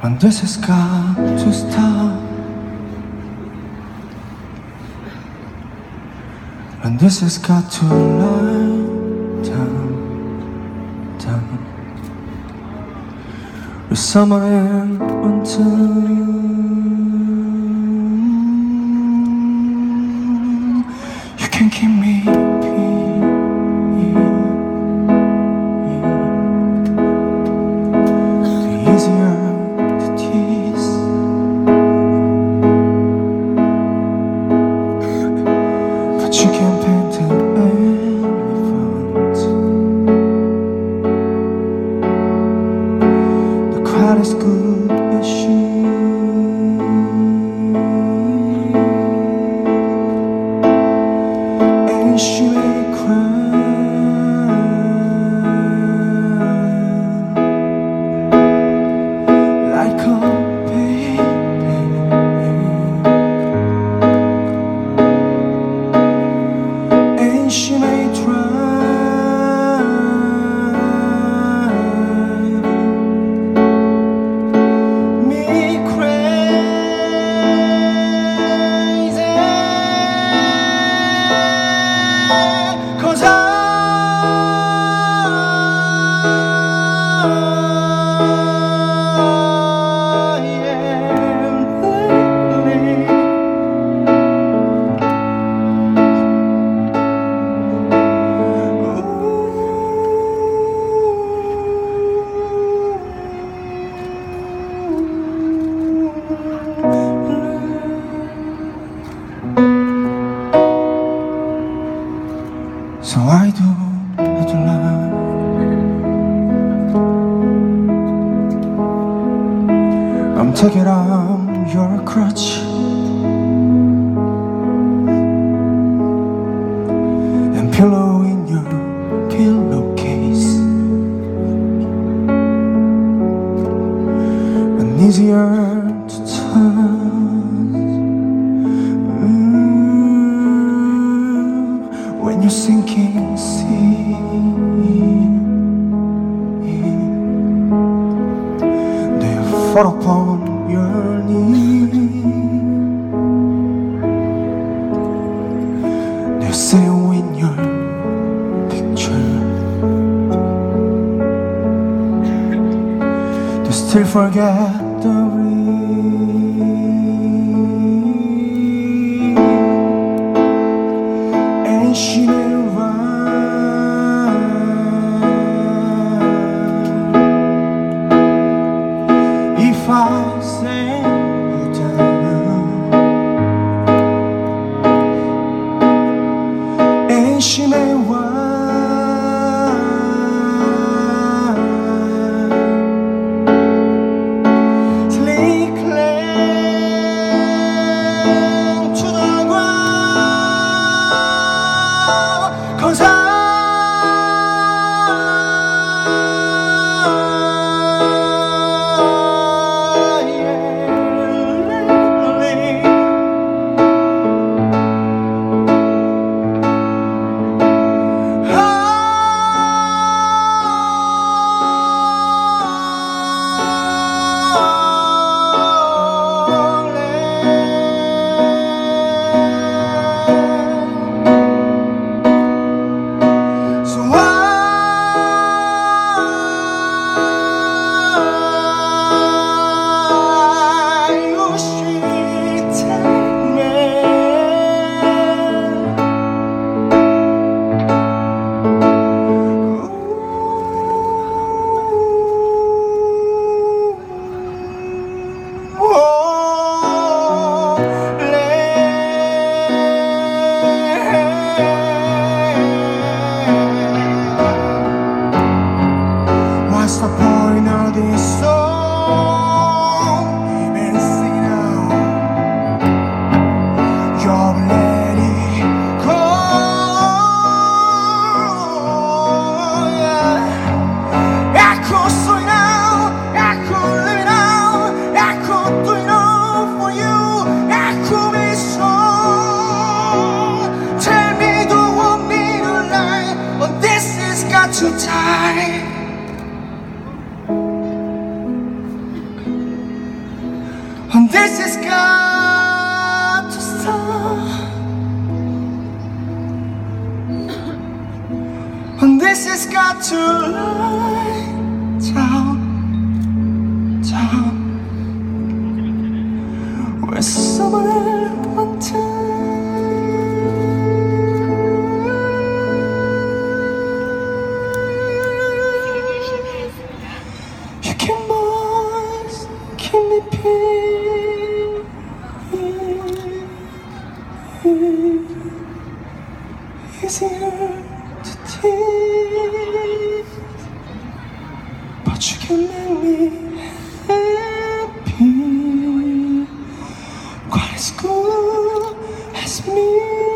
When this has got to stop, when this has got to lie down, down. With summer and winter. school. So I do it to. I'm taking on your crutch. And pillow in your pillowcase. An easier to turn. fall upon your knee. There's a in your picture. To still forget the real. And she And this is got to stop. And this is got to light up. Easier to tease, but you can make me happy. Quite as good as me.